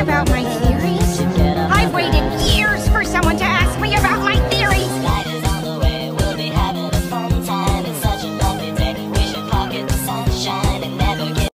about my